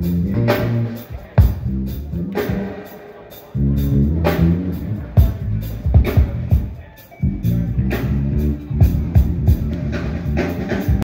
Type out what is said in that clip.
Mm-hmm.